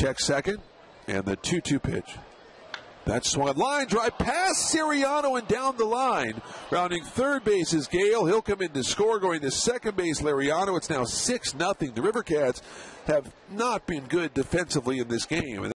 check second, and the 2 2 pitch. That swung line drive past Siriano and down the line. Rounding third base is Gale. He'll come in to score. Going to second base, Liriano. It's now 6 0. The Rivercats have not been good defensively in this game.